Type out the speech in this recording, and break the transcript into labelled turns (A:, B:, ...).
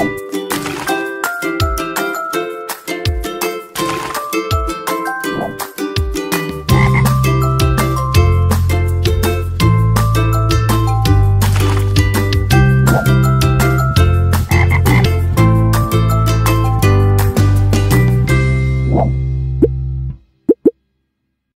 A: you